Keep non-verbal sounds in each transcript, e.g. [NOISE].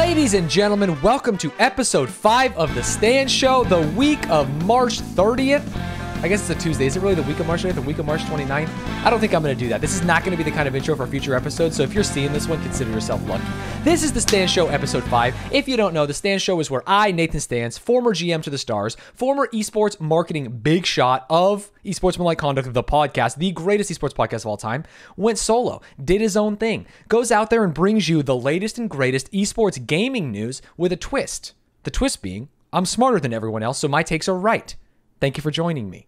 Ladies and gentlemen, welcome to episode 5 of The Stanz Show, the week of March 30th. I guess it's a Tuesday. Is it really the week of March 30th, the week of March 29th? I don't think I'm going to do that. This is not going to be the kind of intro for future episodes, so if you're seeing this one, consider yourself lucky. This is The Stanz Show, episode 5. If you don't know, The Stanz Show is where I, Nathan Stanz, former GM to the Stars, former esports marketing big shot of esports, Esportsmanlike Conduct, of the podcast, the greatest esports podcast of all time, went solo, did his own thing, goes out there and brings you the latest and greatest esports gaming news with a twist. The twist being, I'm smarter than everyone else, so my takes are right. Thank you for joining me.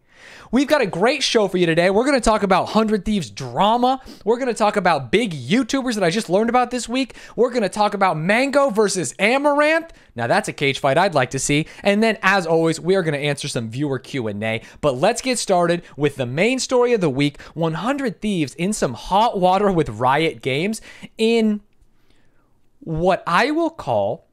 We've got a great show for you today. We're going to talk about 100 Thieves drama. We're going to talk about big YouTubers that I just learned about this week. We're going to talk about Mango versus Amaranth. Now that's a cage fight I'd like to see. And then as always, we are going to answer some viewer Q&A. But let's get started with the main story of the week, 100 Thieves in some hot water with Riot Games in what I will call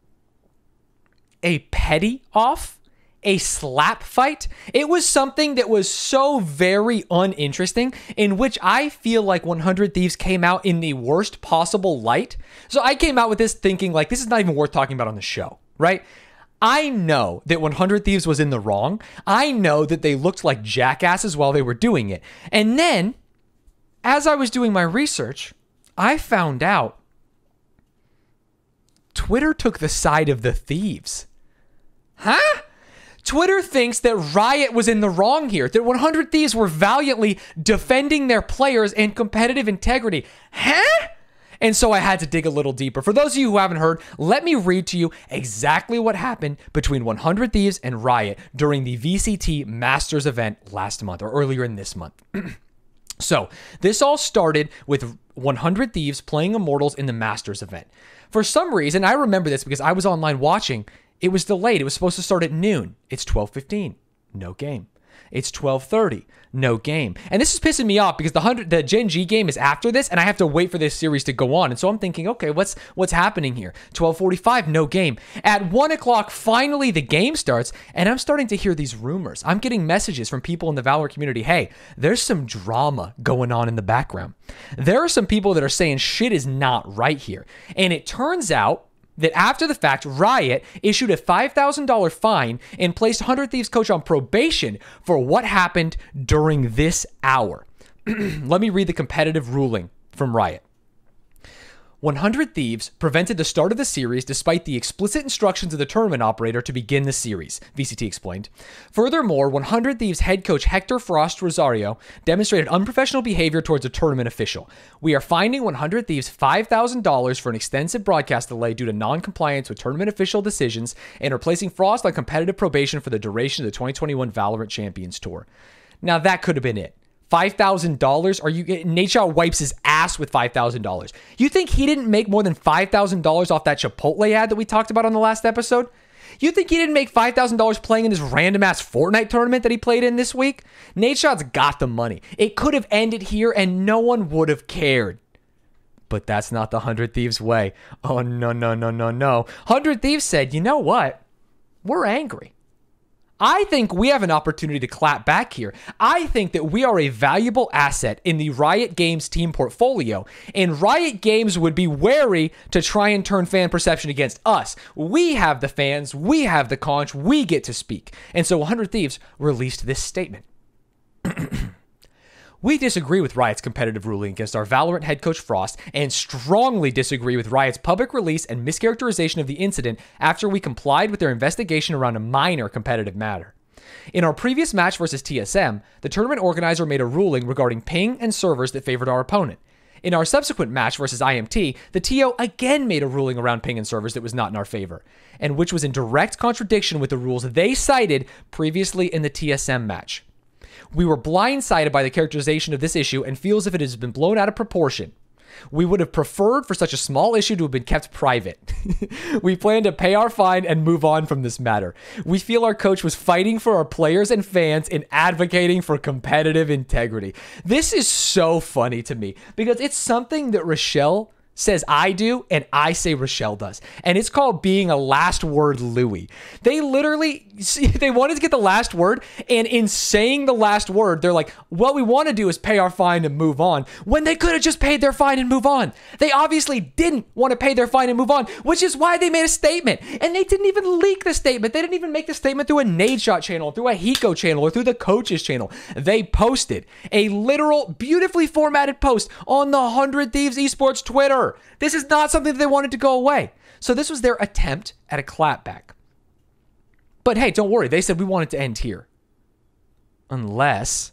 a petty off a slap fight. It was something that was so very uninteresting, in which I feel like 100 Thieves came out in the worst possible light. So I came out with this thinking, like, this is not even worth talking about on the show, right? I know that 100 Thieves was in the wrong. I know that they looked like jackasses while they were doing it. And then, as I was doing my research, I found out Twitter took the side of the thieves. Huh? Twitter thinks that Riot was in the wrong here, that 100 Thieves were valiantly defending their players and competitive integrity. Huh? And so I had to dig a little deeper. For those of you who haven't heard, let me read to you exactly what happened between 100 Thieves and Riot during the VCT Masters event last month or earlier in this month. [CLEARS THROAT] so, this all started with 100 Thieves playing Immortals in the Masters event. For some reason, I remember this because I was online watching it was delayed. It was supposed to start at noon. It's 12:15. No game. It's 12:30. No game. And this is pissing me off because the 100 the Gen G game is after this and I have to wait for this series to go on. And so I'm thinking, okay, what's what's happening here? 12:45, no game. At 1 o'clock, finally the game starts, and I'm starting to hear these rumors. I'm getting messages from people in the Valor community. Hey, there's some drama going on in the background. There are some people that are saying shit is not right here. And it turns out that after the fact, Riot issued a $5,000 fine and placed 100 Thieves coach on probation for what happened during this hour. [CLEARS THROAT] Let me read the competitive ruling from Riot. 100 Thieves prevented the start of the series despite the explicit instructions of the tournament operator to begin the series, VCT explained. Furthermore, 100 Thieves head coach Hector Frost Rosario demonstrated unprofessional behavior towards a tournament official. We are finding 100 Thieves $5,000 for an extensive broadcast delay due to non-compliance with tournament official decisions and are placing Frost on competitive probation for the duration of the 2021 Valorant Champions Tour. Now that could have been it. Five thousand dollars? Are you? Nadeshot wipes his ass with five thousand dollars. You think he didn't make more than five thousand dollars off that Chipotle ad that we talked about on the last episode? You think he didn't make five thousand dollars playing in this random ass Fortnite tournament that he played in this week? Nadeshot's got the money. It could have ended here, and no one would have cared. But that's not the Hundred Thieves way. Oh no no no no no! Hundred Thieves said, you know what? We're angry. I think we have an opportunity to clap back here. I think that we are a valuable asset in the Riot Games team portfolio, and Riot Games would be wary to try and turn fan perception against us. We have the fans, we have the conch, we get to speak. And so 100 Thieves released this statement. [CLEARS THROAT] We disagree with Riot's competitive ruling against our Valorant head coach Frost and strongly disagree with Riot's public release and mischaracterization of the incident after we complied with their investigation around a minor competitive matter. In our previous match versus TSM, the tournament organizer made a ruling regarding ping and servers that favored our opponent. In our subsequent match versus IMT, the TO again made a ruling around ping and servers that was not in our favor, and which was in direct contradiction with the rules they cited previously in the TSM match. We were blindsided by the characterization of this issue and feel as if it has been blown out of proportion. We would have preferred for such a small issue to have been kept private. [LAUGHS] we plan to pay our fine and move on from this matter. We feel our coach was fighting for our players and fans and advocating for competitive integrity. This is so funny to me because it's something that Rochelle says I do, and I say Rochelle does. And it's called being a last word Louie. They literally [LAUGHS] they wanted to get the last word, and in saying the last word, they're like, what we want to do is pay our fine and move on. When they could have just paid their fine and move on. They obviously didn't want to pay their fine and move on, which is why they made a statement. And they didn't even leak the statement. They didn't even make the statement through a Nadeshot channel, through a Hiko channel, or through the coaches channel. They posted a literal, beautifully formatted post on the 100 Thieves Esports Twitter. This is not something that they wanted to go away. So this was their attempt at a clapback. But hey, don't worry. They said we want it to end here. Unless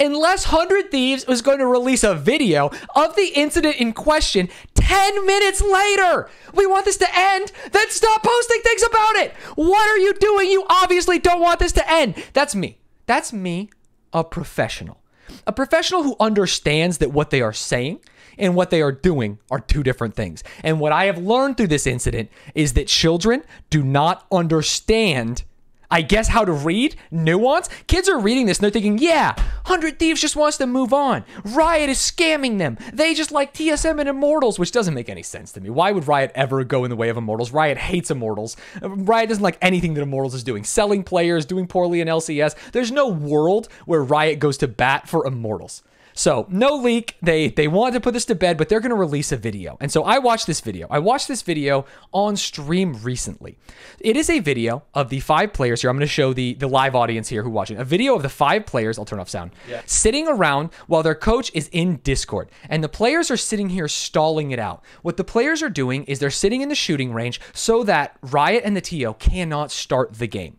unless 100 Thieves was going to release a video of the incident in question 10 minutes later. We want this to end, then stop posting things about it. What are you doing? You obviously don't want this to end. That's me. That's me, a professional. A professional who understands that what they are saying and what they are doing are two different things. And what I have learned through this incident is that children do not understand. I guess how to read nuance. Kids are reading this and they're thinking, yeah, 100 Thieves just wants to move on. Riot is scamming them. They just like TSM and Immortals, which doesn't make any sense to me. Why would Riot ever go in the way of Immortals? Riot hates Immortals. Riot doesn't like anything that Immortals is doing. Selling players, doing poorly in LCS. There's no world where Riot goes to bat for Immortals. So no leak. They they wanted to put this to bed, but they're going to release a video. And so I watched this video. I watched this video on stream recently. It is a video of the five players here. I'm going to show the the live audience here who watching a video of the five players. I'll turn off sound. Yeah. Sitting around while their coach is in Discord, and the players are sitting here stalling it out. What the players are doing is they're sitting in the shooting range so that Riot and the TO cannot start the game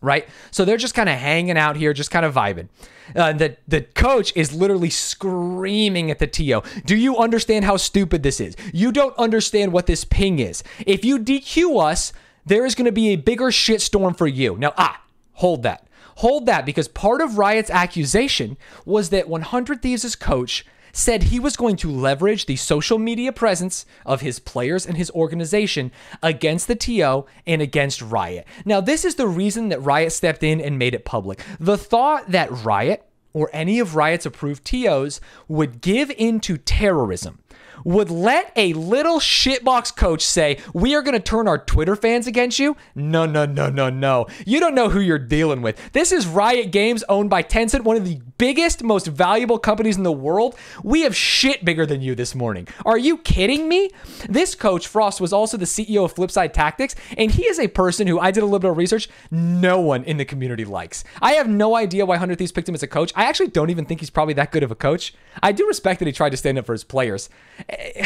right? So they're just kind of hanging out here, just kind of vibing. Uh, the the coach is literally screaming at the TO. Do you understand how stupid this is? You don't understand what this ping is. If you DQ us, there is going to be a bigger shitstorm for you. Now, ah, hold that. Hold that because part of Riot's accusation was that 100 Thieves' coach said he was going to leverage the social media presence of his players and his organization against the TO and against Riot. Now, this is the reason that Riot stepped in and made it public. The thought that Riot or any of Riot's approved TOs would give in to terrorism would let a little shitbox coach say, We are going to turn our Twitter fans against you? No, no, no, no, no. You don't know who you're dealing with. This is Riot Games owned by Tencent, one of the biggest, most valuable companies in the world. We have shit bigger than you this morning. Are you kidding me? This coach, Frost, was also the CEO of Flipside Tactics, and he is a person who I did a little bit of research, no one in the community likes. I have no idea why 100 Thieves picked him as a coach. I actually don't even think he's probably that good of a coach. I do respect that he tried to stand up for his players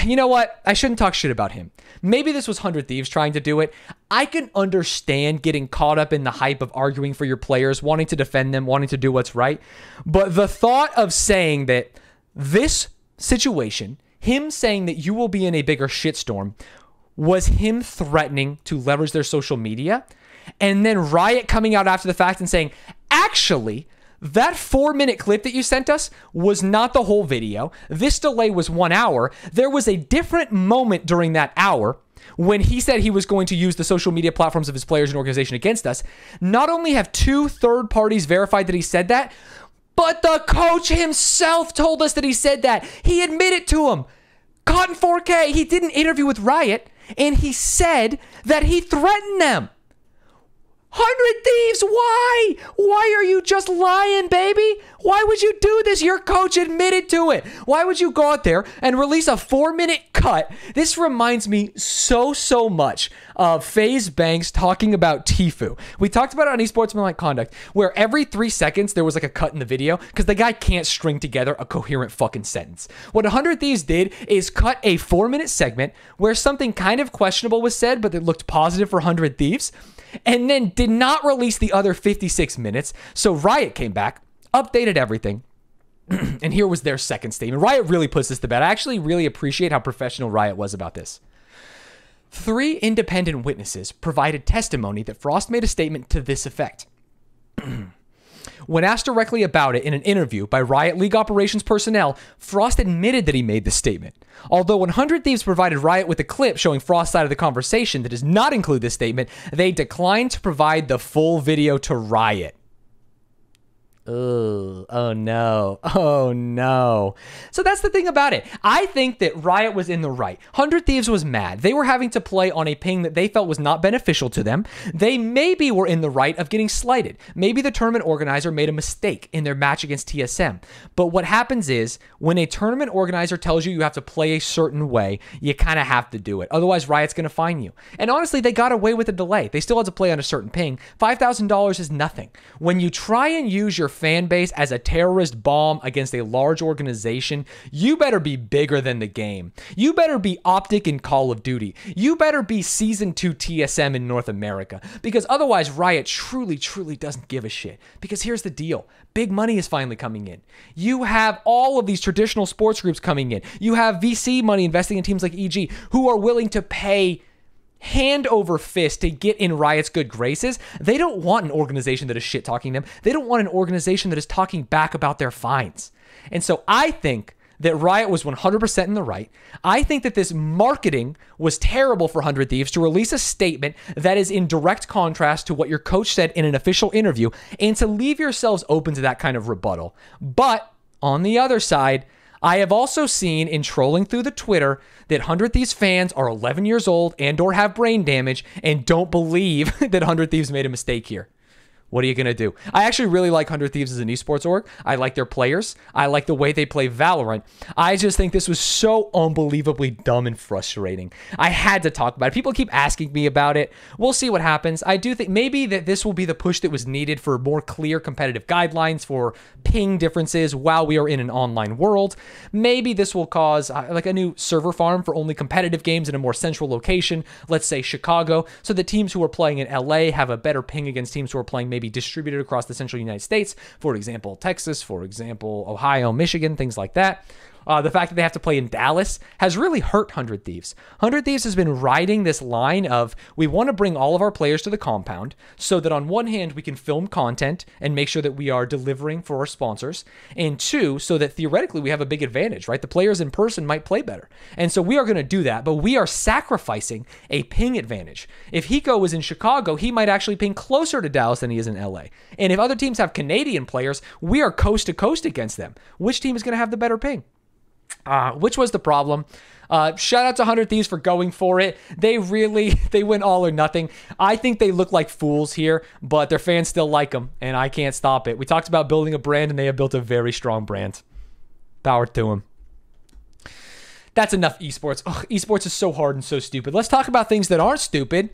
you know what? I shouldn't talk shit about him. Maybe this was 100 Thieves trying to do it. I can understand getting caught up in the hype of arguing for your players, wanting to defend them, wanting to do what's right. But the thought of saying that this situation, him saying that you will be in a bigger shitstorm, was him threatening to leverage their social media. And then Riot coming out after the fact and saying, actually, that four minute clip that you sent us was not the whole video. This delay was one hour. There was a different moment during that hour when he said he was going to use the social media platforms of his players and organization against us. Not only have two third parties verified that he said that, but the coach himself told us that he said that. He admitted to him. Caught in 4K, he did an interview with Riot and he said that he threatened them. Hundred thieves, why? Why are you just lying, baby? Why would you do this? Your coach admitted to it. Why would you go out there and release a four minute cut? This reminds me so, so much of FaZe Banks talking about Tfue. We talked about it on esportsmanlike conduct, where every three seconds there was like a cut in the video because the guy can't string together a coherent fucking sentence. What 100 Thieves did is cut a four minute segment where something kind of questionable was said, but it looked positive for 100 Thieves and then did not release the other 56 minutes. So Riot came back, updated everything. [CLEARS THROAT] and here was their second statement. Riot really puts this to bed. I actually really appreciate how professional Riot was about this. Three independent witnesses provided testimony that Frost made a statement to this effect. [CLEARS THROAT] When asked directly about it in an interview by Riot League operations personnel, Frost admitted that he made the statement. Although 100 Thieves provided Riot with a clip showing Frost's side of the conversation that does not include this statement, they declined to provide the full video to Riot. Oh, oh no. [LAUGHS] Oh no. So that's the thing about it. I think that Riot was in the right. 100 Thieves was mad. They were having to play on a ping that they felt was not beneficial to them. They maybe were in the right of getting slighted. Maybe the tournament organizer made a mistake in their match against TSM. But what happens is when a tournament organizer tells you you have to play a certain way, you kind of have to do it. Otherwise, Riot's going to fine you. And honestly, they got away with a delay. They still had to play on a certain ping. $5,000 is nothing. When you try and use your fan base as a terrorist bomb against a large organization, you better be bigger than the game. You better be OpTic in Call of Duty. You better be Season 2 TSM in North America. Because otherwise, Riot truly, truly doesn't give a shit. Because here's the deal big money is finally coming in. You have all of these traditional sports groups coming in. You have VC money investing in teams like EG who are willing to pay hand over fist to get in Riot's good graces. They don't want an organization that is shit talking them. They don't want an organization that is talking back about their fines. And so I think that Riot was 100% in the right. I think that this marketing was terrible for 100 Thieves to release a statement that is in direct contrast to what your coach said in an official interview and to leave yourselves open to that kind of rebuttal. But on the other side, I have also seen in trolling through the Twitter that 100 Thieves fans are 11 years old and or have brain damage and don't believe [LAUGHS] that 100 Thieves made a mistake here. What are you going to do? I actually really like 100 Thieves as an esports org. I like their players. I like the way they play Valorant. I just think this was so unbelievably dumb and frustrating. I had to talk about it. People keep asking me about it. We'll see what happens. I do think maybe that this will be the push that was needed for more clear competitive guidelines for ping differences while we are in an online world. Maybe this will cause uh, like a new server farm for only competitive games in a more central location, let's say Chicago, so the teams who are playing in LA have a better ping against teams who are playing maybe distributed across the central United States. For example, Texas, for example, Ohio, Michigan, things like that. Uh, the fact that they have to play in Dallas has really hurt 100 Thieves. 100 Thieves has been riding this line of we want to bring all of our players to the compound so that on one hand, we can film content and make sure that we are delivering for our sponsors. And two, so that theoretically we have a big advantage, right? The players in person might play better. And so we are going to do that, but we are sacrificing a ping advantage. If Hiko was in Chicago, he might actually ping closer to Dallas than he is in LA. And if other teams have Canadian players, we are coast to coast against them. Which team is going to have the better ping? Uh, which was the problem. Uh, shout out to 100 Thieves for going for it. They really, [LAUGHS] they went all or nothing. I think they look like fools here, but their fans still like them, and I can't stop it. We talked about building a brand, and they have built a very strong brand. Power to them. That's enough esports. Ugh, esports is so hard and so stupid. Let's talk about things that aren't stupid.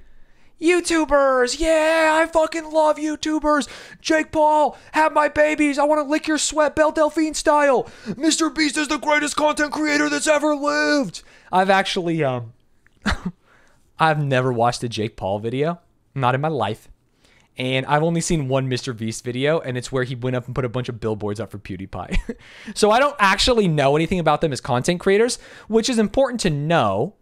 YouTubers, yeah, I fucking love YouTubers. Jake Paul, have my babies. I want to lick your sweat, Belle Delphine style. Mr. Beast is the greatest content creator that's ever lived. I've actually, um, [LAUGHS] I've never watched a Jake Paul video, not in my life. And I've only seen one Mr. Beast video, and it's where he went up and put a bunch of billboards up for PewDiePie. [LAUGHS] so I don't actually know anything about them as content creators, which is important to know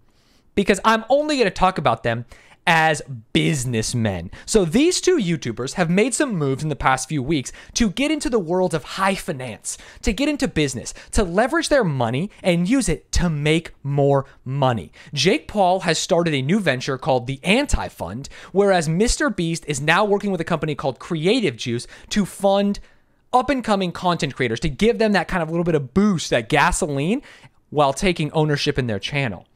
because I'm only going to talk about them as businessmen. So these two YouTubers have made some moves in the past few weeks to get into the world of high finance, to get into business, to leverage their money and use it to make more money. Jake Paul has started a new venture called the Anti Fund, whereas Mr. Beast is now working with a company called Creative Juice to fund up and coming content creators to give them that kind of little bit of boost, that gasoline, while taking ownership in their channel.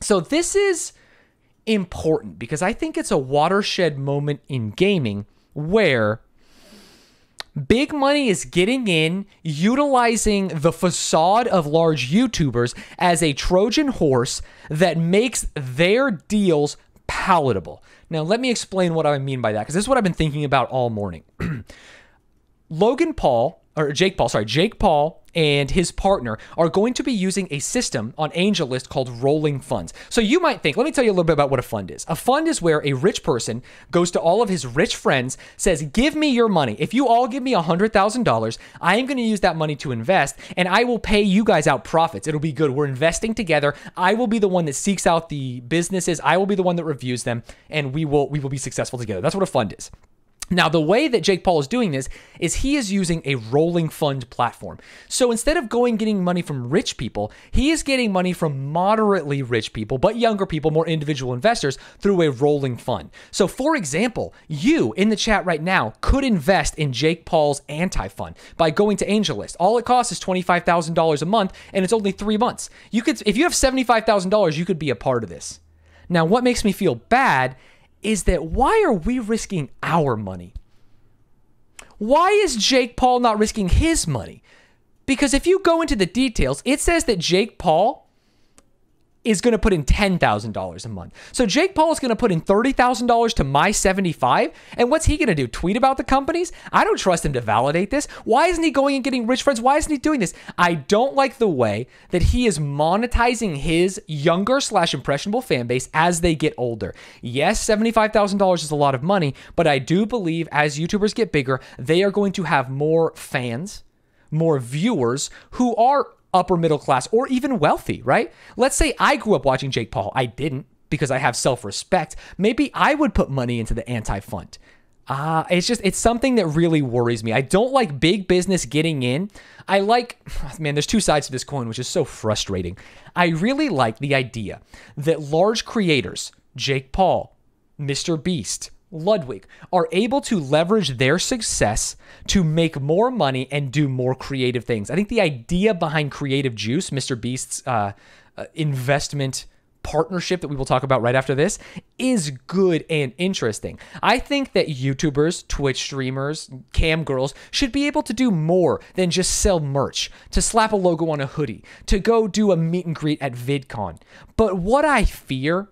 So this is important because I think it's a watershed moment in gaming where big money is getting in, utilizing the facade of large YouTubers as a Trojan horse that makes their deals palatable. Now, let me explain what I mean by that because this is what I've been thinking about all morning. [CLEARS THROAT] Logan Paul, or Jake Paul, sorry, Jake Paul and his partner are going to be using a system on AngelList called rolling funds. So you might think, let me tell you a little bit about what a fund is. A fund is where a rich person goes to all of his rich friends, says, Give me your money. If you all give me $100,000, I am going to use that money to invest and I will pay you guys out profits. It'll be good. We're investing together. I will be the one that seeks out the businesses, I will be the one that reviews them, and we will we will be successful together. That's what a fund is. Now, the way that Jake Paul is doing this is he is using a rolling fund platform. So instead of going getting money from rich people, he is getting money from moderately rich people, but younger people, more individual investors through a rolling fund. So, for example, you in the chat right now could invest in Jake Paul's anti fund by going to AngelList. All it costs is $25,000 a month, and it's only three months. You could, if you have $75,000, you could be a part of this. Now, what makes me feel bad is that why are we risking our money? Why is Jake Paul not risking his money? Because if you go into the details, it says that Jake Paul is going to put in $10,000 a month. So Jake Paul is going to put in $30,000 to my 75 and what's he going to do? Tweet about the companies? I don't trust him to validate this. Why isn't he going and getting rich friends? Why isn't he doing this? I don't like the way that he is monetizing his younger slash impressionable fan base as they get older. Yes, $75,000 is a lot of money, but I do believe as YouTubers get bigger, they are going to have more fans more viewers who are upper middle class or even wealthy, right? Let's say I grew up watching Jake Paul. I didn't because I have self respect. Maybe I would put money into the anti fund. Uh, it's just it's something that really worries me. I don't like big business getting in. I like [SIGHS] man, there's two sides to this coin, which is so frustrating. I really like the idea that large creators, Jake Paul, Mr. Beast, Ludwig are able to leverage their success to make more money and do more creative things. I think the idea behind Creative Juice, Mr. Beast's uh, uh, investment partnership that we will talk about right after this, is good and interesting. I think that YouTubers, Twitch streamers, cam girls should be able to do more than just sell merch, to slap a logo on a hoodie, to go do a meet and greet at VidCon. But what I fear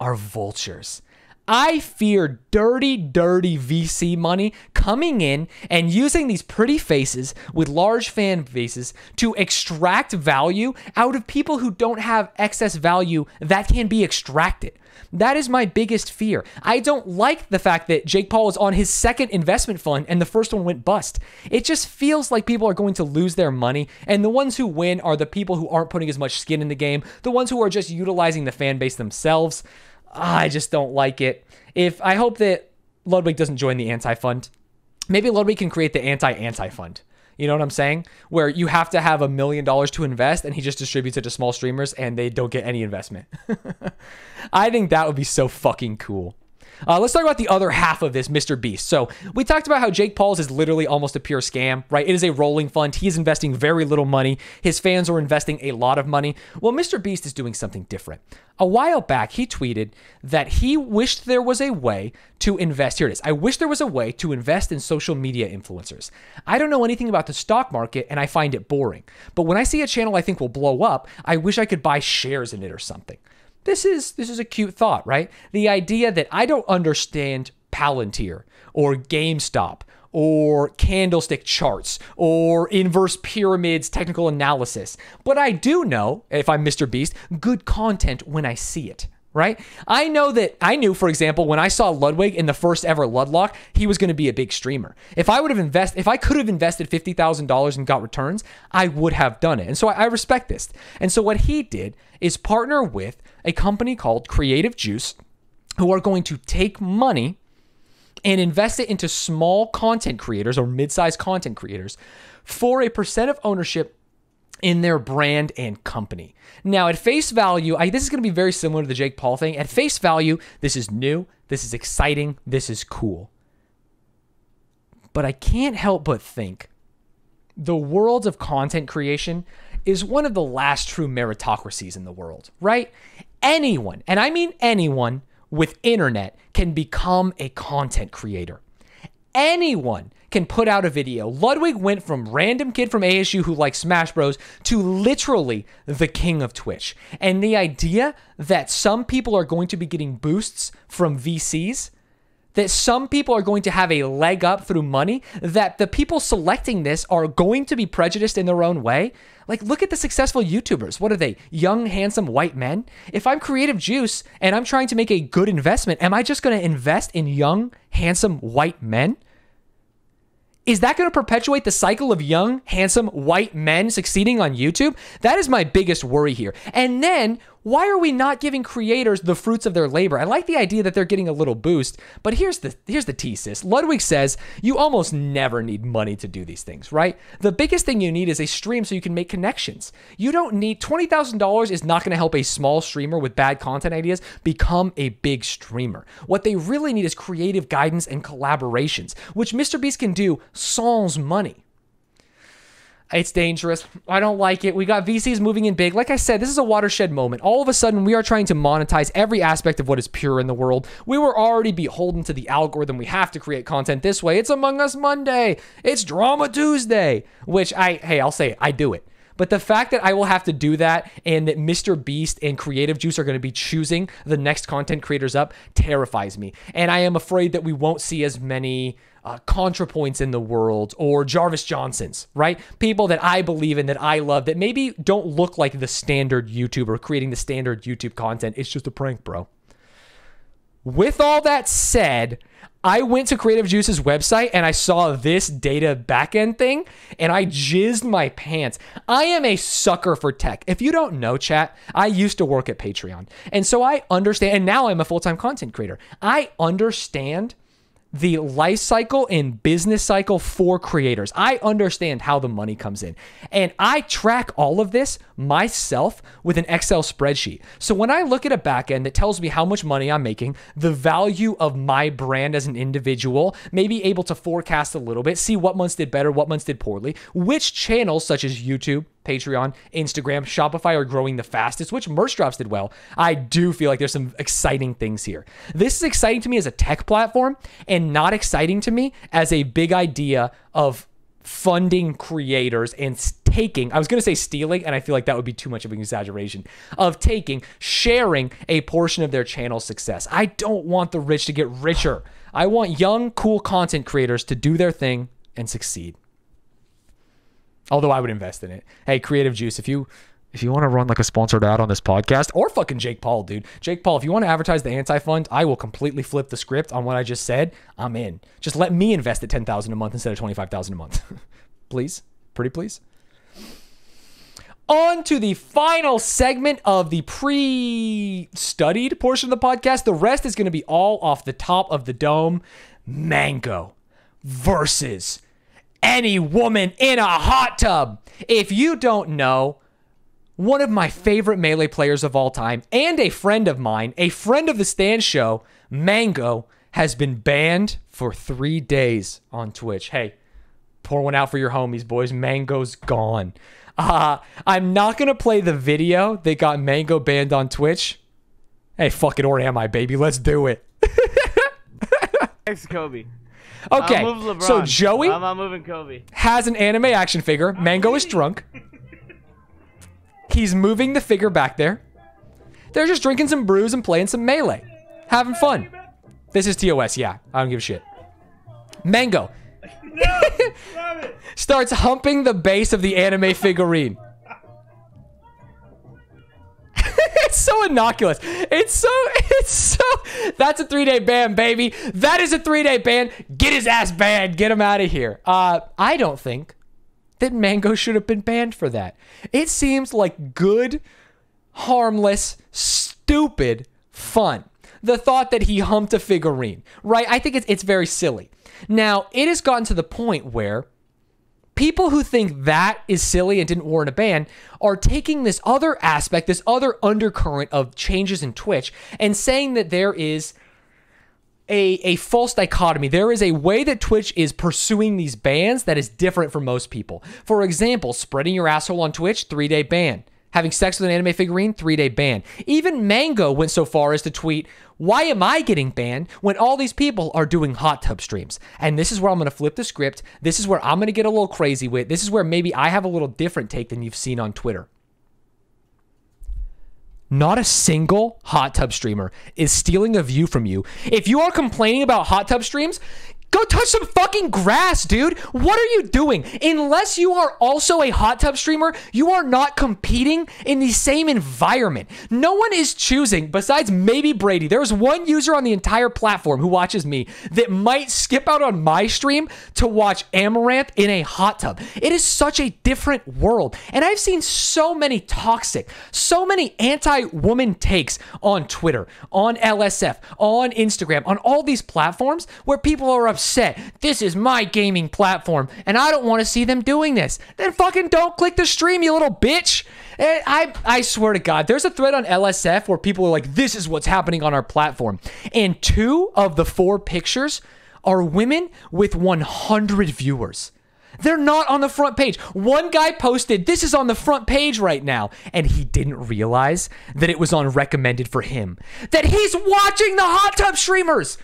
are vultures. I fear dirty, dirty VC money coming in and using these pretty faces with large fan bases to extract value out of people who don't have excess value that can be extracted. That is my biggest fear. I don't like the fact that Jake Paul is on his second investment fund and the first one went bust. It just feels like people are going to lose their money, and the ones who win are the people who aren't putting as much skin in the game, the ones who are just utilizing the fan base themselves. Ah, I just don't like it. If I hope that Ludwig doesn't join the anti fund, maybe Ludwig can create the anti anti fund. You know what I'm saying? Where you have to have a million dollars to invest and he just distributes it to small streamers and they don't get any investment. [LAUGHS] I think that would be so fucking cool. Uh, let's talk about the other half of this, Mr. Beast. So we talked about how Jake Paul's is literally almost a pure scam, right? It is a rolling fund. He is investing very little money. His fans are investing a lot of money. Well, Mr. Beast is doing something different. A while back, he tweeted that he wished there was a way to invest. Here it is. I wish there was a way to invest in social media influencers. I don't know anything about the stock market and I find it boring. But when I see a channel I think will blow up, I wish I could buy shares in it or something. This is this is a cute thought, right? The idea that I don't understand Palantir or GameStop or candlestick charts or inverse pyramids technical analysis. But I do know, if I'm Mr. Beast, good content when I see it. Right? I know that I knew, for example, when I saw Ludwig in the first ever Ludlock, he was going to be a big streamer. If I would have invested, if I could have invested $50,000 and got returns, I would have done it. And so I, I respect this. And so what he did is partner with a company called Creative Juice, who are going to take money and invest it into small content creators or mid-sized content creators for a percent of ownership in their brand and company. Now, at face value, I, this is going to be very similar to the Jake Paul thing. At face value, this is new, this is exciting, this is cool. But I can't help but think the world of content creation is one of the last true meritocracies in the world, right? Anyone, and I mean anyone with internet can become a content creator. Anyone can put out a video. Ludwig went from random kid from ASU who likes Smash Bros to literally the king of Twitch. And the idea that some people are going to be getting boosts from VCs that some people are going to have a leg up through money, that the people selecting this are going to be prejudiced in their own way. Like, look at the successful YouTubers. What are they? Young, handsome white men? If I'm Creative Juice and I'm trying to make a good investment, am I just going to invest in young, handsome white men? Is that going to perpetuate the cycle of young, handsome white men succeeding on YouTube? That is my biggest worry here. And then why are we not giving creators the fruits of their labor? I like the idea that they're getting a little boost, but here's the here's the thesis. Ludwig says you almost never need money to do these things, right? The biggest thing you need is a stream so you can make connections. You don't need $20,000 is not going to help a small streamer with bad content ideas become a big streamer. What they really need is creative guidance and collaborations, which Mr. Beast can do sans money. It's dangerous. I don't like it. We got VCs moving in big. Like I said, this is a watershed moment. All of a sudden, we are trying to monetize every aspect of what is pure in the world. We were already beholden to the algorithm. We have to create content this way. It's Among Us Monday. It's Drama Tuesday, which I, hey, I'll say it, I do it. But the fact that I will have to do that and that Mr. Beast and Creative Juice are going to be choosing the next content creators up terrifies me. And I am afraid that we won't see as many uh, ContraPoints in the world or Jarvis Johnsons, right? People that I believe in, that I love, that maybe don't look like the standard YouTuber creating the standard YouTube content. It's just a prank, bro. With all that said, I went to Creative Juice's website and I saw this data backend thing and I jizzed my pants. I am a sucker for tech. If you don't know, chat, I used to work at Patreon. And so I understand, and now I'm a full time content creator. I understand the life cycle and business cycle for creators. I understand how the money comes in. And I track all of this myself with an Excel spreadsheet. So when I look at a backend that tells me how much money I'm making, the value of my brand as an individual, maybe able to forecast a little bit, see what months did better, what months did poorly, which channels such as YouTube, Patreon, Instagram, Shopify are growing the fastest, which merch drops did well. I do feel like there's some exciting things here. This is exciting to me as a tech platform and not exciting to me as a big idea of funding creators and taking, I was going to say stealing, and I feel like that would be too much of an exaggeration, of taking, sharing a portion of their channel success. I don't want the rich to get richer. I want young, cool content creators to do their thing and succeed. Although I would invest in it. Hey, Creative Juice, if you if you want to run like a sponsored ad on this podcast, or fucking Jake Paul, dude. Jake Paul, if you want to advertise the anti fund, I will completely flip the script on what I just said. I'm in. Just let me invest at ten thousand a month instead of twenty five thousand a month, [LAUGHS] please. Pretty please. On to the final segment of the pre studied portion of the podcast. The rest is going to be all off the top of the dome. Mango versus any woman in a hot tub. If you don't know, one of my favorite Melee players of all time and a friend of mine, a friend of the Stanz Show, Mango, has been banned for three days on Twitch. Hey, pour one out for your homies, boys. Mango's gone. Uh, I'm not going to play the video that got Mango banned on Twitch. Hey, fuck it, or am I, baby? Let's do it. [LAUGHS] Thanks, Kobe. [LAUGHS] Okay, I'll move LeBron. so Joey I'm not moving Kobe. has an anime action figure. Mango is drunk. [LAUGHS] He's moving the figure back there. They're just drinking some brews and playing some melee. Having fun. This is TOS, yeah. I don't give a shit. Mango [LAUGHS] No, starts humping the base of the anime figurine. So innocuous. It's so, [LAUGHS] it's so, that's a three day ban, baby. That is a three day ban. Get his ass banned. Get him out of here. Uh, I don't think that Mango should have been banned for that. It seems like good, harmless, stupid fun. The thought that he humped a figurine, right? I think it's, it's very silly. Now, it has gotten to the point where people who think that is silly and didn't warrant a ban are taking this other aspect, this other undercurrent of changes in Twitch, and saying that there is a, a false dichotomy. There is a way that Twitch is pursuing these bans that is different from most people. For example, spreading your asshole on Twitch, three day ban. Having sex with an anime figurine, three day ban. Even Mango went so far as to tweet, Why am I getting banned when all these people are doing hot tub streams? And this is where I'm going to flip the script. This is where I'm going to get a little crazy with. This is where maybe I have a little different take than you've seen on Twitter. Not a single hot tub streamer is stealing a view from you. If you are complaining about hot tub streams, Go touch some fucking grass, dude. What are you doing? Unless you are also a hot tub streamer, you are not competing in the same environment. No one is choosing, besides maybe Brady. There's one user on the entire platform who watches me that might skip out on my stream to watch Amaranth in a hot tub. It is such a different world. And I've seen so many toxic, so many anti woman takes on Twitter, on LSF, on Instagram, on all these platforms where people are upset. Set, this is my gaming platform, and I don't want to see them doing this. Then fucking don't click the stream, you little bitch. And I, I swear to God, there's a thread on LSF where people are like, this is what's happening on our platform. And two of the four pictures are women with 100 viewers. They're not on the front page. One guy posted, This is on the front page right now. And he didn't realize that it was on recommended for him. That he's watching the hot tub streamers.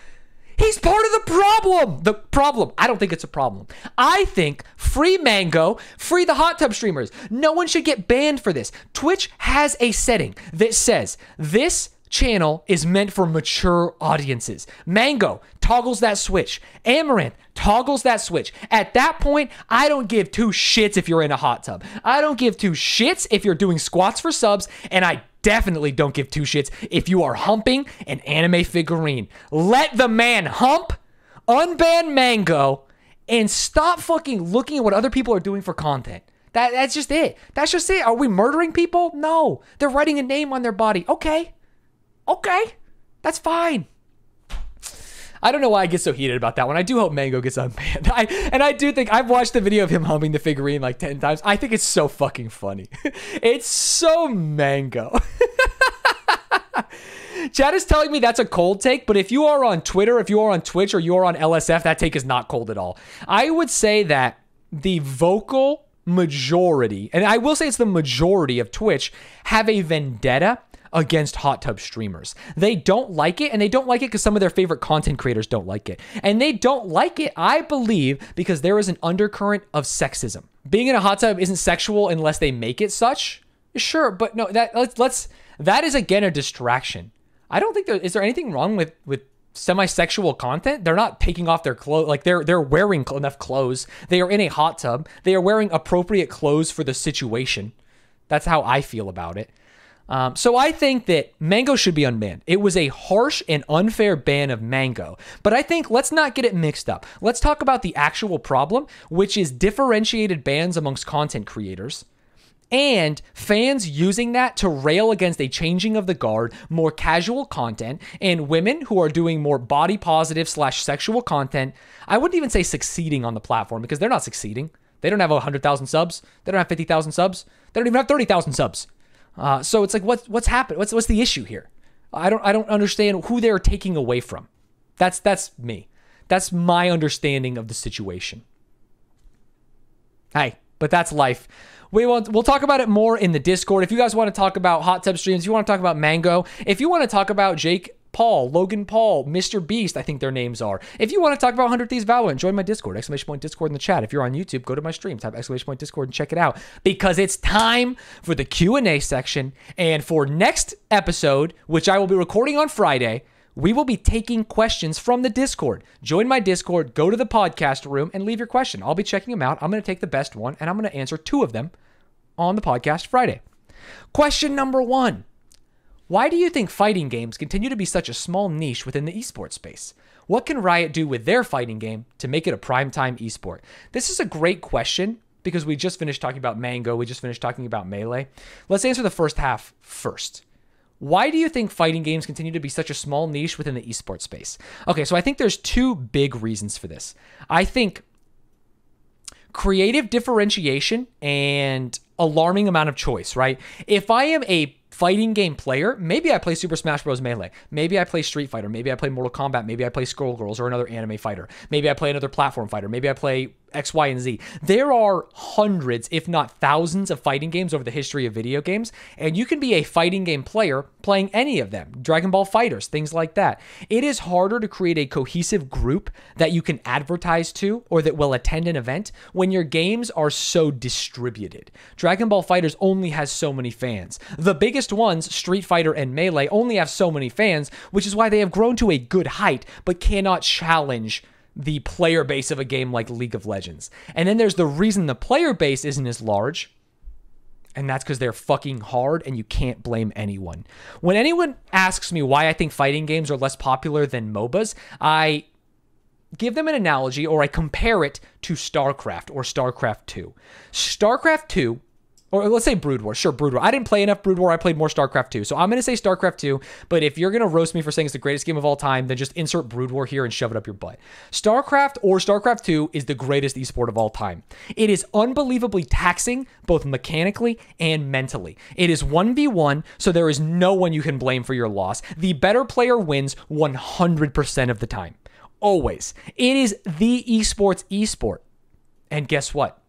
He's part of the problem. The problem. I don't think it's a problem. I think free Mango, free the hot tub streamers. No one should get banned for this. Twitch has a setting that says this channel is meant for mature audiences. Mango toggles that switch. Amaranth toggles that switch. At that point, I don't give two shits if you're in a hot tub. I don't give two shits if you're doing squats for subs, and I definitely don't give two shits if you are humping an anime figurine. Let the man hump, unban Mango, and stop fucking looking at what other people are doing for content. That, that's just it. That's just it. Are we murdering people? No. They're writing a name on their body. Okay. Okay. That's fine. I don't know why I get so heated about that one. I do hope Mango gets [LAUGHS] unbanned. I, and I do think I've watched the video of him humming the figurine like 10 times. I think it's so fucking funny. [LAUGHS] it's so Mango. [LAUGHS] Chad is telling me that's a cold take, but if you are on Twitter, if you are on Twitch, or you are on LSF, that take is not cold at all. I would say that the vocal majority, and I will say it's the majority of Twitch, have a vendetta against hot tub streamers. They don't like it, and they don't like it because some of their favorite content creators don't like it. And they don't like it, I believe, because there is an undercurrent of sexism. Being in a hot tub isn't sexual unless they make it such. Sure, but no, that let's let's that is again a distraction. I don't think there is there anything wrong with with semi-sexual content they're not taking off their clothes like they're they're wearing enough clothes they are in a hot tub they are wearing appropriate clothes for the situation that's how i feel about it um, so I think that Mango should be unbanned. It was a harsh and unfair ban of Mango. But I think let's not get it mixed up. Let's talk about the actual problem, which is differentiated bans amongst content creators and fans using that to rail against a changing of the guard, more casual content, and women who are doing more body positive slash sexual content. I wouldn't even say succeeding on the platform because they're not succeeding. They don't have 100,000 subs. They don't have 50,000 subs. They don't even have 30,000 subs. Uh, so it's like, what's what's happened? What's what's the issue here? I don't I don't understand who they're taking away from. That's that's me. That's my understanding of the situation. Hey, but that's life. We want we'll talk about it more in the Discord. If you guys want to talk about hot tub streams, you want to talk about Mango, if you want to talk about Jake Paul, Logan Paul, Mr. Beast, I think their names are. If you want to talk about 100 Thieves Valorant, join my Discord, exclamation point Discord in the chat. If you're on YouTube, go to my stream, type exclamation point Discord and check it out because it's time for the Q&A section. And for next episode, which I will be recording on Friday, we will be taking questions from the Discord. Join my Discord, go to the podcast room, and leave your question. I'll be checking them out. I'm going to take the best one, and I'm going to answer two of them on the podcast Friday. Question number one why do you think fighting games continue to be such a small niche within the esports space? What can Riot do with their fighting game to make it a primetime esport? This is a great question because we just finished talking about Mango, we just finished talking about Melee. Let's answer the first half first. Why do you think fighting games continue to be such a small niche within the esports space? Okay, so I think there's two big reasons for this. I think creative differentiation and alarming amount of choice, right? If I am a fighting game player, maybe I play Super Smash Bros. Melee. Maybe I play Street Fighter. Maybe I play Mortal Kombat. Maybe I play Skullgirls or another anime fighter. Maybe I play another platform fighter. Maybe I play X, Y, and Z. There are hundreds, if not thousands, of fighting games over the history of video games, and you can be a fighting game player playing any of them. Dragon Ball FighterZ, things like that. It is harder to create a cohesive group that you can advertise to or that will attend an event when your games are so distributed. Dragon Ball FighterZ only has so many fans. The biggest ones, Street Fighter and Melee, only have so many fans, which is why they have grown to a good height but cannot challenge the player base of a game like League of Legends. And then there's the reason the player base isn't as large. And that's because they're fucking hard and you can't blame anyone. When anyone asks me why I think fighting games are less popular than MOBAs, I give them an analogy or I compare it to StarCraft or StarCraft 2. StarCraft 2 or let's say Brood War. Sure, Brood War. I didn't play enough Brood War. I played more StarCraft 2. So I'm going to say StarCraft 2. But if you're going to roast me for saying it's the greatest game of all time, then just insert Brood War here and shove it up your butt. StarCraft or StarCraft 2 is the greatest esport of all time. It is unbelievably taxing, both mechanically and mentally. It is 1v1, so there is no one you can blame for your loss. The better player wins 100% of the time. Always. It is the esports esport. And guess what?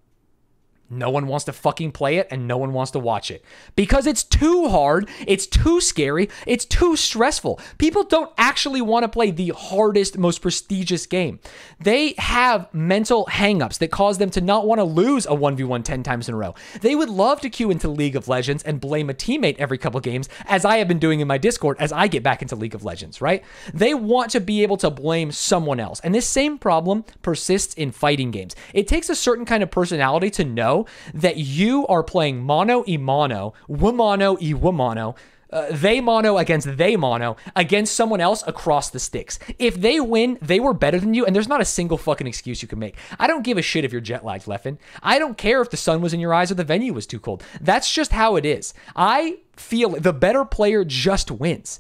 No one wants to fucking play it and no one wants to watch it because it's too hard, it's too scary, it's too stressful. People don't actually want to play the hardest, most prestigious game. They have mental hangups that cause them to not want to lose a 1v1 10 times in a row. They would love to queue into League of Legends and blame a teammate every couple games, as I have been doing in my Discord as I get back into League of Legends, right? They want to be able to blame someone else. And this same problem persists in fighting games. It takes a certain kind of personality to know that you are playing mono e mono, womano e womano, uh, they mono against they mono against someone else across the sticks. If they win, they were better than you, and there's not a single fucking excuse you can make. I don't give a shit if you're jet lagged, Leffen. I don't care if the sun was in your eyes or the venue was too cold. That's just how it is. I feel the better player just wins.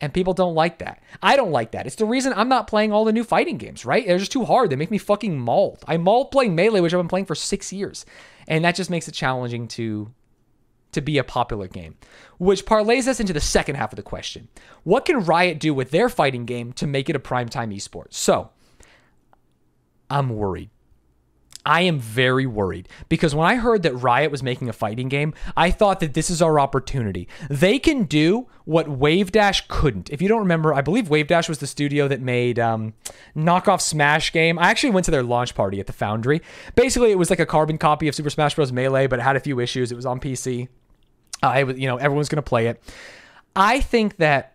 And people don't like that. I don't like that. It's the reason I'm not playing all the new fighting games, right? They're just too hard. They make me fucking mauled. I mauled playing Melee, which I've been playing for six years. And that just makes it challenging to to be a popular game, which parlays us into the second half of the question. What can Riot do with their fighting game to make it a primetime esport? So, I'm worried. I am very worried because when I heard that Riot was making a fighting game, I thought that this is our opportunity. They can do what Wavedash couldn't. If you don't remember, I believe Wavedash was the studio that made um, knockoff Smash game. I actually went to their launch party at the Foundry. Basically, it was like a carbon copy of Super Smash Bros. Melee, but it had a few issues. It was on PC. I was, you know, everyone's to play it. I think that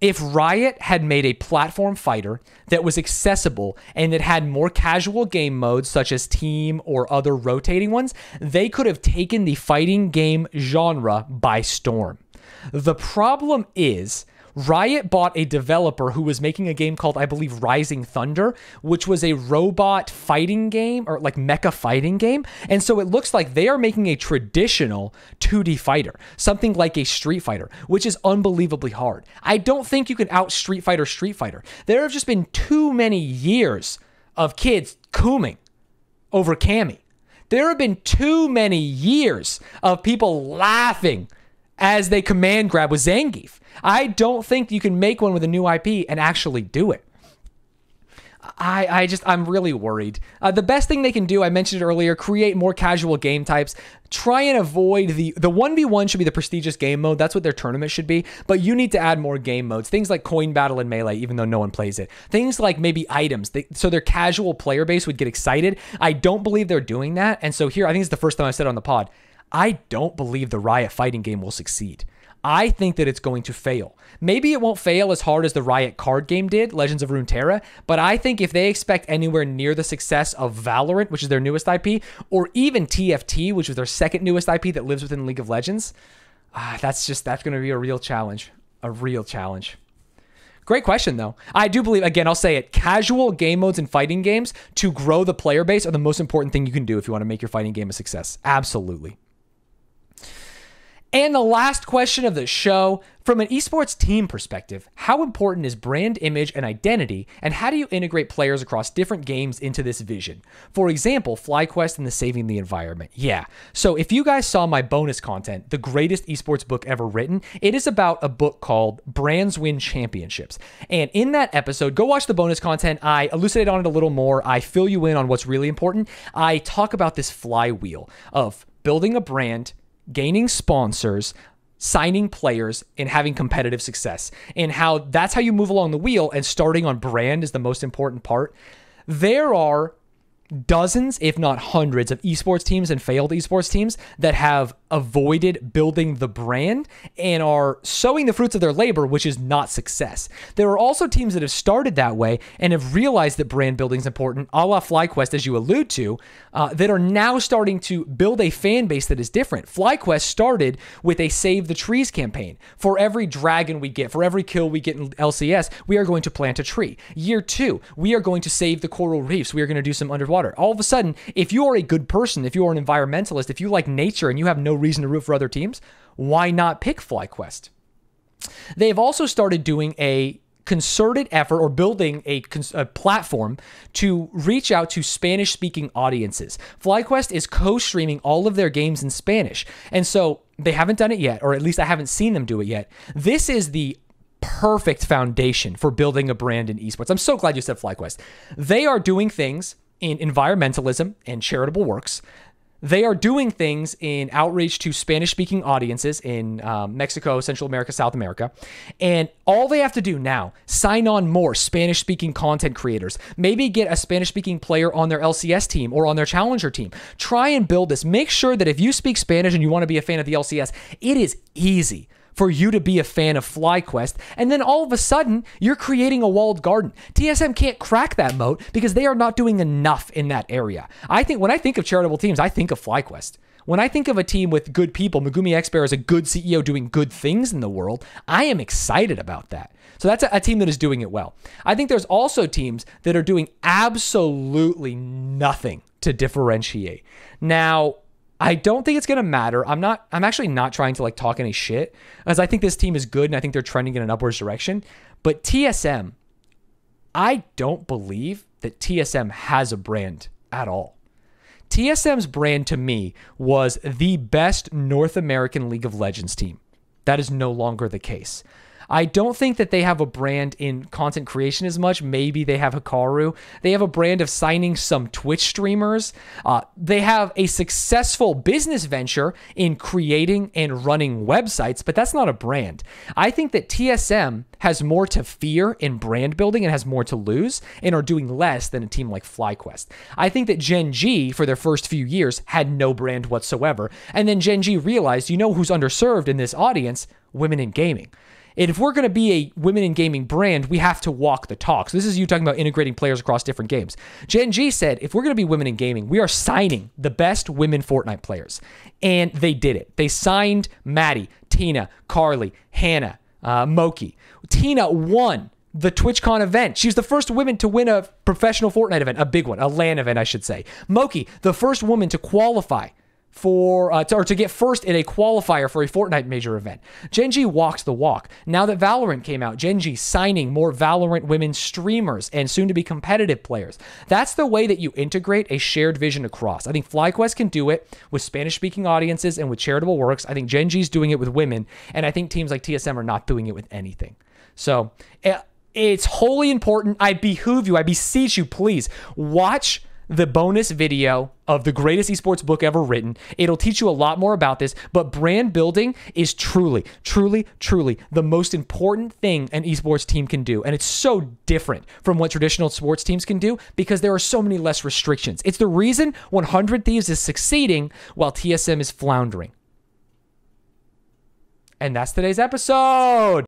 if Riot had made a platform fighter that was accessible and that had more casual game modes, such as team or other rotating ones, they could have taken the fighting game genre by storm. The problem is Riot bought a developer who was making a game called, I believe, Rising Thunder, which was a robot fighting game or like mecha fighting game. And so it looks like they are making a traditional 2D fighter, something like a Street Fighter, which is unbelievably hard. I don't think you can out Street Fighter Street Fighter. There have just been too many years of kids cooming over Cammy. There have been too many years of people laughing as they command grab with Zangief. I don't think you can make one with a new IP and actually do it. I, I just I'm really worried. Uh, the best thing they can do, I mentioned it earlier, create more casual game types. Try and avoid the the one v one should be the prestigious game mode. That's what their tournament should be. But you need to add more game modes. Things like coin battle and melee, even though no one plays it. Things like maybe items, they, so their casual player base would get excited. I don't believe they're doing that. And so here, I think it's the first time I said on the pod. I don't believe the Riot fighting game will succeed. I think that it's going to fail. Maybe it won't fail as hard as the Riot card game did, Legends of Runeterra, but I think if they expect anywhere near the success of Valorant, which is their newest IP, or even TFT, which is their second newest IP that lives within League of Legends, uh, that's just that's going to be a real challenge, a real challenge. Great question, though. I do believe, again, I'll say it casual game modes and fighting games to grow the player base are the most important thing you can do if you want to make your fighting game a success. Absolutely. And the last question of the show from an esports team perspective, how important is brand image and identity, and how do you integrate players across different games into this vision? For example, FlyQuest and the Saving the Environment. Yeah. So if you guys saw my bonus content, the greatest esports book ever written, it is about a book called Brands Win Championships. And in that episode, go watch the bonus content. I elucidate on it a little more. I fill you in on what's really important. I talk about this flywheel of building a brand gaining sponsors, signing players, and having competitive success, and how that's how you move along the wheel. And starting on brand is the most important part. There are dozens, if not hundreds, of esports teams and failed esports teams that have avoided building the brand and are sowing the fruits of their labor, which is not success. There are also teams that have started that way and have realized that brand building is important, a la FlyQuest, as you allude to, uh, that are now starting to build a fan base that is different. FlyQuest started with a Save the Trees campaign. For every dragon we get, for every kill we get in LCS, we are going to plant a tree. Year two, we are going to save the coral reefs. We are going to do some underwater. All of a sudden, if you are a good person, if you are an environmentalist, if you like nature and you have no reason to root for other teams, why not pick FlyQuest? They've also started doing a concerted effort or building a, a, platform to reach out to Spanish speaking audiences. FlyQuest is co streaming all of their games in Spanish. And so they haven't done it yet, or at least I haven't seen them do it yet. This is the perfect foundation for building a brand in esports. I'm so glad you said FlyQuest. They are doing things in environmentalism and charitable works they are doing things in outreach to Spanish speaking audiences in um, Mexico, Central America, South America. And all they have to do now, sign on more Spanish speaking content creators. Maybe get a Spanish speaking player on their LCS team or on their challenger team. Try and build this. Make sure that if you speak Spanish and you want to be a fan of the LCS, it is easy for you to be a fan of FlyQuest, and then all of a sudden you're creating a walled garden. TSM can't crack that moat because they are not doing enough in that area. I think when I think of charitable teams, I think of FlyQuest. When I think of a team with good people, Megumi X Bear is a good CEO doing good things in the world. I am excited about that. So that's a, a, team that is doing it well. I think there's also teams that are doing absolutely nothing to differentiate. Now, I don't think it's gonna matter. I'm not. I'm actually not trying to like talk any shit, as I think this team is good and I think they're trending in an upwards direction. But TSM, I don't believe that TSM has a brand at all. TSM's brand to me was the best North American League of Legends team. That is no longer the case. I don't think that they have a brand in content creation as much. Maybe they have Hikaru. They have a brand of signing some Twitch streamers. Uh, they have a successful business venture in creating and running websites, but that's not a brand. I think that TSM has more to fear in brand building and has more to lose and are doing less than a team like FlyQuest. I think that Gen G, for their first few years, had no brand whatsoever. And then Gen G realized, you know who's underserved in this audience? Women in gaming. And if we're going to be a women in gaming brand, we have to walk the talk. So this is you talking about integrating players across different games. Gen G said, if we're going to be women in gaming, we are signing the best women Fortnite players. And they did it. They signed Maddie, Tina, Carly, Hannah, uh, Moki. Tina won the TwitchCon event. She was the first woman to win a professional Fortnite event, a big one, a LAN event, I should say. Moki, the first woman to qualify for uh, to, or to get first in a qualifier for a Fortnite major event. Genji G walked the walk. Now that Valorant came out, Gen G signing more Valorant women streamers and soon to be competitive players. That's the way that you integrate a shared vision across. I think FlyQuest can do it with Spanish speaking audiences and with charitable works. I think Gen G's doing it with women, and I think teams like TSM are not doing it with anything. So eh, it's wholly important. I behoove you, I beseech you, please watch the bonus video of the greatest esports book ever written. It'll teach you a lot more about this, but brand building is truly, truly, truly the most important thing an esports team can do. And it's so different from what traditional sports teams can do because there are so many less restrictions. It's the reason 100 Thieves is succeeding while TSM is floundering. And that's today's episode.